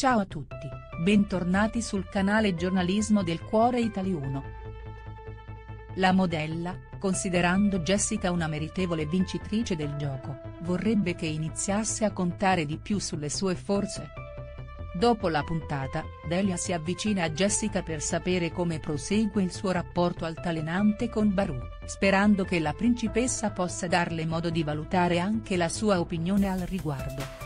Ciao a tutti, bentornati sul canale Giornalismo del Cuore Italiano. La modella, considerando Jessica una meritevole vincitrice del gioco, vorrebbe che iniziasse a contare di più sulle sue forze. Dopo la puntata, Delia si avvicina a Jessica per sapere come prosegue il suo rapporto altalenante con Baru, sperando che la principessa possa darle modo di valutare anche la sua opinione al riguardo.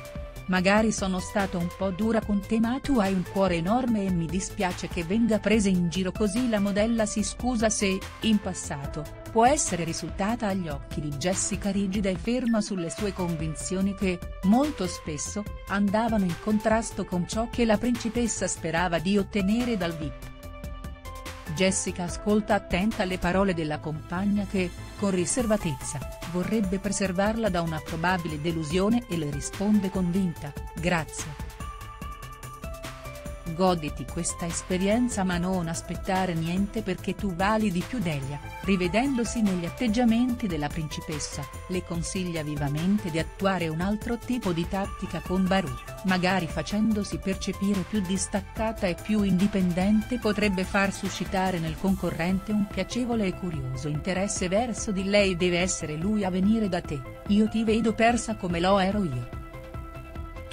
Magari sono stato un po' dura con te ma tu hai un cuore enorme e mi dispiace che venga presa in giro così la modella si scusa se, in passato, può essere risultata agli occhi di Jessica rigida e ferma sulle sue convinzioni che, molto spesso, andavano in contrasto con ciò che la principessa sperava di ottenere dal VIP. Jessica ascolta attenta le parole della compagna che, con riservatezza, vorrebbe preservarla da una probabile delusione e le risponde convinta, grazie. Goditi questa esperienza ma non aspettare niente perché tu vali di più Delia, rivedendosi negli atteggiamenti della principessa, le consiglia vivamente di attuare un altro tipo di tattica con Baru, magari facendosi percepire più distaccata e più indipendente potrebbe far suscitare nel concorrente un piacevole e curioso interesse verso di lei deve essere lui a venire da te, io ti vedo persa come lo ero io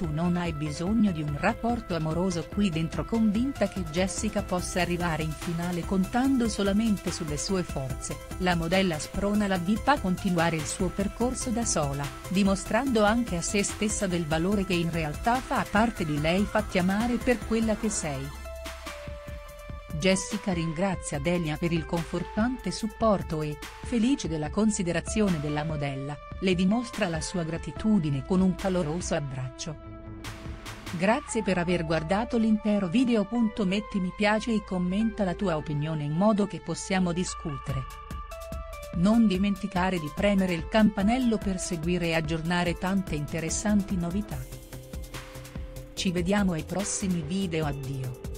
tu non hai bisogno di un rapporto amoroso qui dentro convinta che Jessica possa arrivare in finale contando solamente sulle sue forze, la modella sprona la VIP a continuare il suo percorso da sola, dimostrando anche a se stessa del valore che in realtà fa parte di lei fatti amare per quella che sei. Jessica ringrazia Delia per il confortante supporto e, felice della considerazione della modella, le dimostra la sua gratitudine con un caloroso abbraccio. Grazie per aver guardato l'intero video. Metti mi piace e commenta la tua opinione in modo che possiamo discutere. Non dimenticare di premere il campanello per seguire e aggiornare tante interessanti novità. Ci vediamo ai prossimi video addio.